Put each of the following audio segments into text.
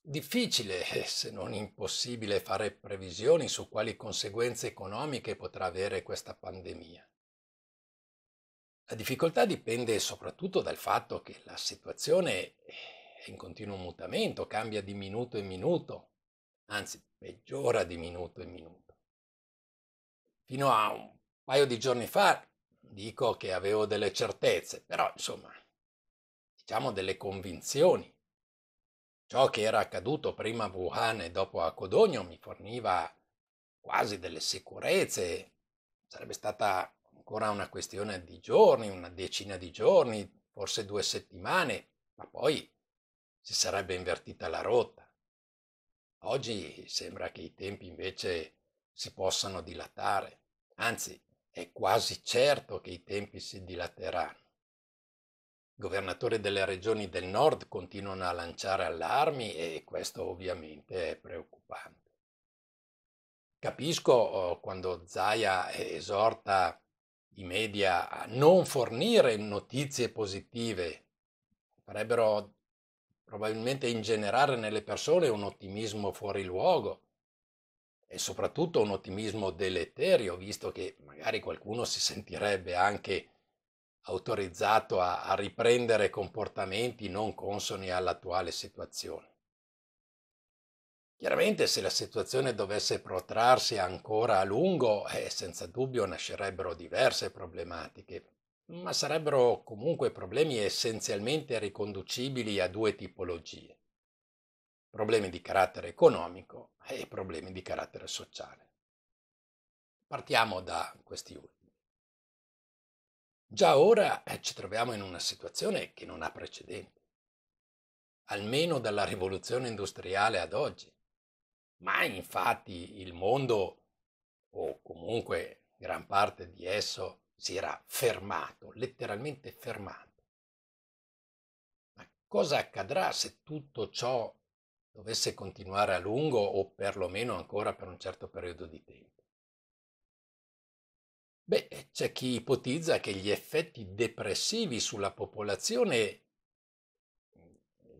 difficile, eh, se non impossibile, fare previsioni su quali conseguenze economiche potrà avere questa pandemia. La difficoltà dipende soprattutto dal fatto che la situazione è in continuo mutamento, cambia di minuto in minuto, anzi peggiora di minuto in minuto. Fino a un paio di giorni fa dico che avevo delle certezze, però insomma, diciamo delle convinzioni. Ciò che era accaduto prima a Wuhan e dopo a Codogno mi forniva quasi delle sicurezze. Sarebbe stata ancora una questione di giorni, una decina di giorni, forse due settimane, ma poi si sarebbe invertita la rotta. Oggi sembra che i tempi invece si possano dilatare, anzi è quasi certo che i tempi si dilateranno. Governatori delle regioni del nord continuano a lanciare allarmi e questo ovviamente è preoccupante. Capisco oh, quando Zaia esorta i media a non fornire notizie positive, farebbero probabilmente ingenerare nelle persone un ottimismo fuori luogo e soprattutto un ottimismo deleterio, visto che magari qualcuno si sentirebbe anche autorizzato a, a riprendere comportamenti non consoni all'attuale situazione. Chiaramente se la situazione dovesse protrarsi ancora a lungo, eh, senza dubbio nascerebbero diverse problematiche, ma sarebbero comunque problemi essenzialmente riconducibili a due tipologie. Problemi di carattere economico e problemi di carattere sociale. Partiamo da questi ultimi. Già ora eh, ci troviamo in una situazione che non ha precedenti, almeno dalla rivoluzione industriale ad oggi. Mai infatti il mondo, o comunque gran parte di esso, si era fermato, letteralmente fermato. Ma cosa accadrà se tutto ciò dovesse continuare a lungo o perlomeno ancora per un certo periodo di tempo? Beh, c'è chi ipotizza che gli effetti depressivi sulla popolazione,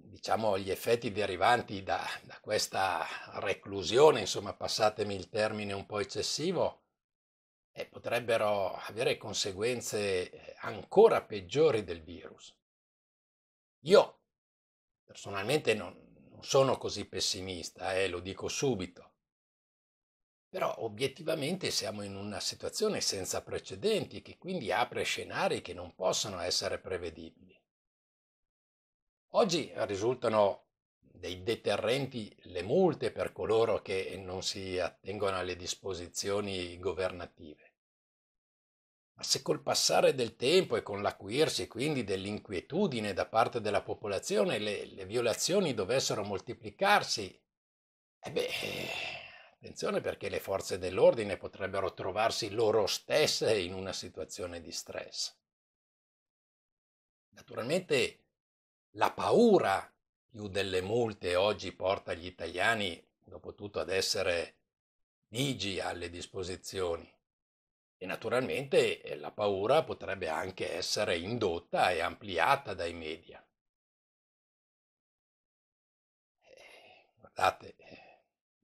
diciamo gli effetti derivanti da, da questa reclusione, insomma passatemi il termine un po' eccessivo, eh, potrebbero avere conseguenze eh, ancora peggiori del virus. Io personalmente non, non sono così pessimista, eh, lo dico subito. Però obiettivamente siamo in una situazione senza precedenti che quindi apre scenari che non possono essere prevedibili. Oggi risultano dei deterrenti le multe per coloro che non si attengono alle disposizioni governative. Ma se col passare del tempo e con l'acuirsi quindi dell'inquietudine da parte della popolazione le, le violazioni dovessero moltiplicarsi, e beh, attenzione perché le forze dell'ordine potrebbero trovarsi loro stesse in una situazione di stress. Naturalmente la paura più delle multe oggi porta gli italiani, dopo tutto, ad essere nigi alle disposizioni. E naturalmente eh, la paura potrebbe anche essere indotta e ampliata dai media. Eh, guardate,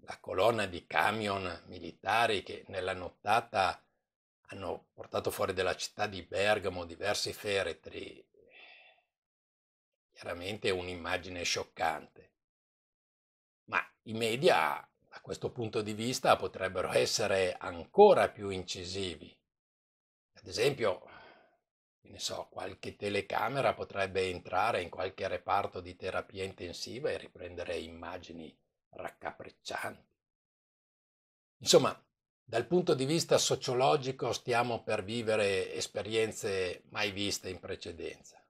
la colonna di camion militari che nella nottata hanno portato fuori dalla città di Bergamo diversi feretri chiaramente un'immagine scioccante. Ma i media, da questo punto di vista, potrebbero essere ancora più incisivi. Ad esempio, ne so, qualche telecamera potrebbe entrare in qualche reparto di terapia intensiva e riprendere immagini raccapriccianti. Insomma, dal punto di vista sociologico stiamo per vivere esperienze mai viste in precedenza.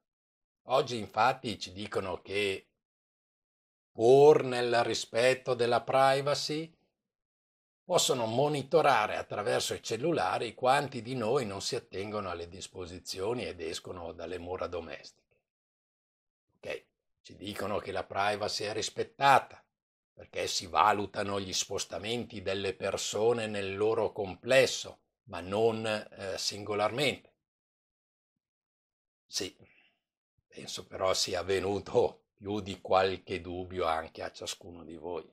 Oggi infatti ci dicono che pur nel rispetto della privacy possono monitorare attraverso i cellulari quanti di noi non si attengono alle disposizioni ed escono dalle mura domestiche. Ok, ci dicono che la privacy è rispettata perché si valutano gli spostamenti delle persone nel loro complesso, ma non eh, singolarmente. Sì, penso però sia avvenuto più di qualche dubbio anche a ciascuno di voi.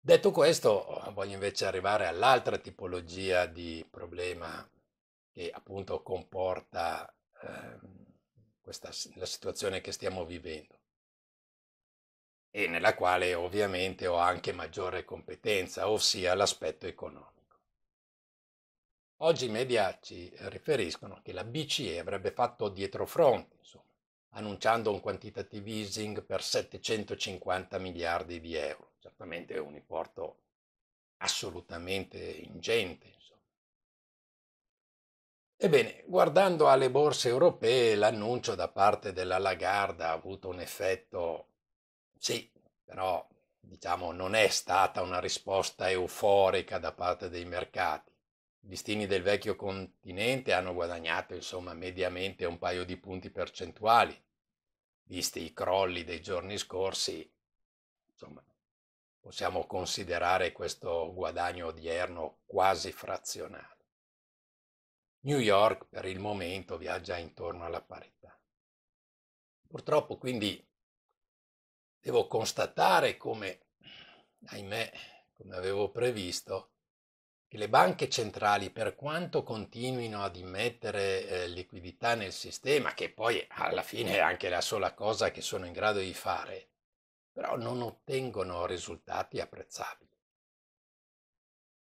Detto questo, voglio invece arrivare all'altra tipologia di problema che appunto comporta eh, questa, la situazione che stiamo vivendo e nella quale ovviamente ho anche maggiore competenza, ossia l'aspetto economico. Oggi i media ci riferiscono che la BCE avrebbe fatto dietrofront, insomma, annunciando un quantitative easing per 750 miliardi di euro. Certamente è un importo assolutamente ingente. Insomma. Ebbene, guardando alle borse europee, l'annuncio da parte della Lagarde ha avuto un effetto, sì, però diciamo non è stata una risposta euforica da parte dei mercati listini del vecchio continente hanno guadagnato insomma mediamente un paio di punti percentuali, visti i crolli dei giorni scorsi, insomma possiamo considerare questo guadagno odierno quasi frazionale. New York per il momento viaggia intorno alla parità. Purtroppo quindi devo constatare come, ahimè, come avevo previsto, che le banche centrali, per quanto continuino ad immettere eh, liquidità nel sistema, che poi alla fine è anche la sola cosa che sono in grado di fare, però non ottengono risultati apprezzabili.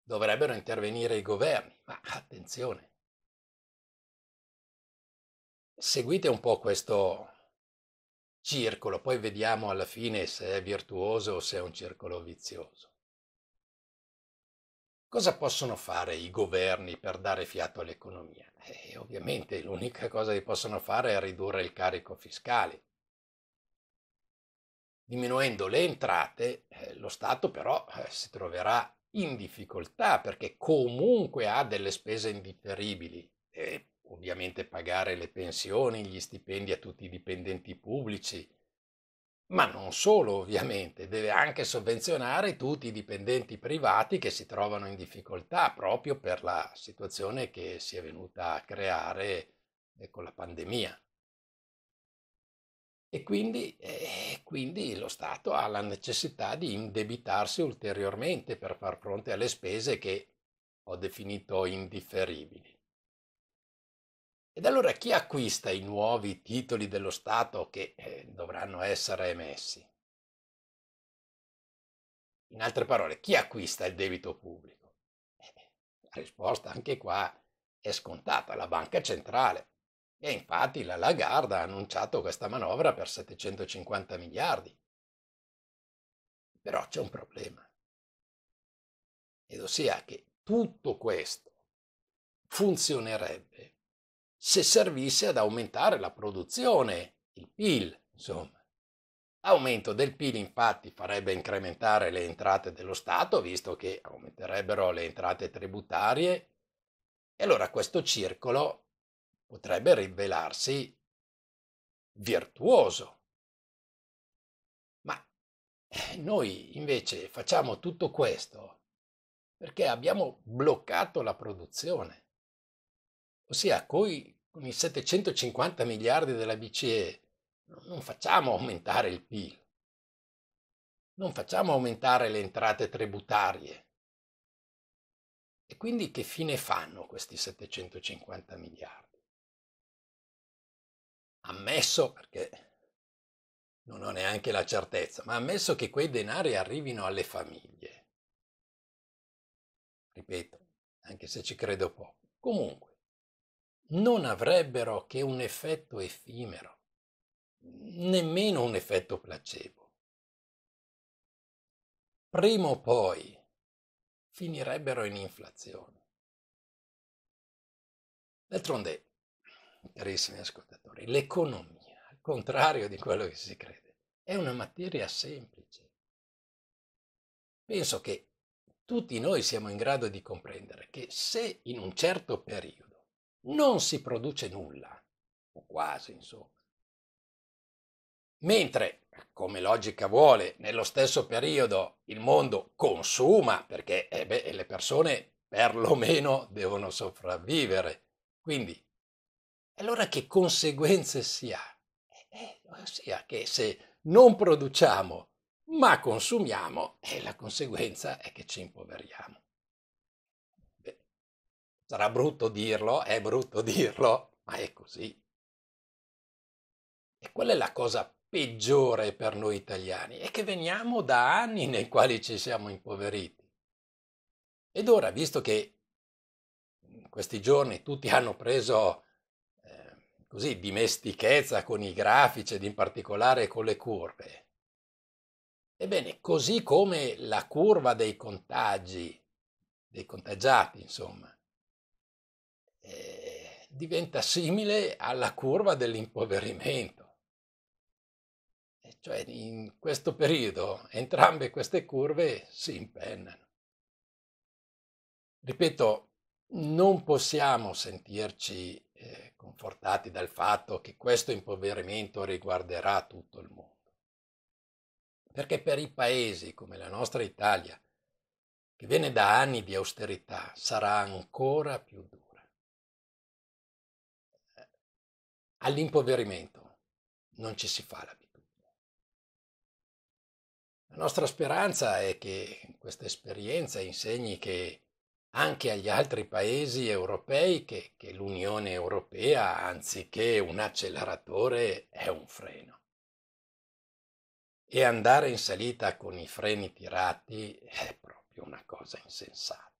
Dovrebbero intervenire i governi, ma attenzione. Seguite un po' questo circolo, poi vediamo alla fine se è virtuoso o se è un circolo vizioso. Cosa possono fare i governi per dare fiato all'economia? Eh, ovviamente l'unica cosa che possono fare è ridurre il carico fiscale. Diminuendo le entrate, eh, lo Stato però eh, si troverà in difficoltà perché comunque ha delle spese indifferibili. E ovviamente pagare le pensioni, gli stipendi a tutti i dipendenti pubblici, ma non solo, ovviamente, deve anche sovvenzionare tutti i dipendenti privati che si trovano in difficoltà proprio per la situazione che si è venuta a creare eh, con la pandemia. E quindi, eh, quindi lo Stato ha la necessità di indebitarsi ulteriormente per far fronte alle spese che ho definito indifferibili. Ed allora chi acquista i nuovi titoli dello Stato che eh, dovranno essere emessi? In altre parole, chi acquista il debito pubblico? Eh, la risposta anche qua è scontata, la banca centrale. E infatti la Lagarde ha annunciato questa manovra per 750 miliardi. Però c'è un problema. Ed ossia che tutto questo funzionerebbe se servisse ad aumentare la produzione, il PIL, insomma. L'aumento del PIL infatti farebbe incrementare le entrate dello Stato, visto che aumenterebbero le entrate tributarie, e allora questo circolo potrebbe rivelarsi virtuoso. Ma eh, noi invece facciamo tutto questo perché abbiamo bloccato la produzione. Ossia, coi, con i 750 miliardi della BCE non facciamo aumentare il PIL, non facciamo aumentare le entrate tributarie. E quindi che fine fanno questi 750 miliardi? Ammesso, perché non ho neanche la certezza, ma ammesso che quei denari arrivino alle famiglie. Ripeto, anche se ci credo poco. Comunque, non avrebbero che un effetto effimero, nemmeno un effetto placebo. Prima o poi finirebbero in inflazione. D'altronde, carissimi ascoltatori, l'economia, al contrario di quello che si crede, è una materia semplice. Penso che tutti noi siamo in grado di comprendere che se in un certo periodo non si produce nulla, o quasi insomma. Mentre, come logica vuole, nello stesso periodo il mondo consuma, perché eh beh, le persone perlomeno devono sopravvivere. Quindi, allora che conseguenze si ha? Eh, eh, Ossia che se non produciamo ma consumiamo e la conseguenza è che ci impoveriamo. Sarà brutto dirlo, è brutto dirlo, ma è così. E qual è la cosa peggiore per noi italiani? È che veniamo da anni nei quali ci siamo impoveriti. Ed ora, visto che in questi giorni tutti hanno preso eh, così dimestichezza con i grafici ed in particolare con le curve, Ebbene, così come la curva dei contagi, dei contagiati, insomma, eh, diventa simile alla curva dell'impoverimento. E cioè in questo periodo entrambe queste curve si impennano. Ripeto, non possiamo sentirci eh, confortati dal fatto che questo impoverimento riguarderà tutto il mondo. Perché per i paesi come la nostra Italia, che viene da anni di austerità, sarà ancora più dura. All'impoverimento non ci si fa l'abitudine. La nostra speranza è che questa esperienza insegni che anche agli altri paesi europei che, che l'Unione Europea, anziché un acceleratore, è un freno. E andare in salita con i freni tirati è proprio una cosa insensata.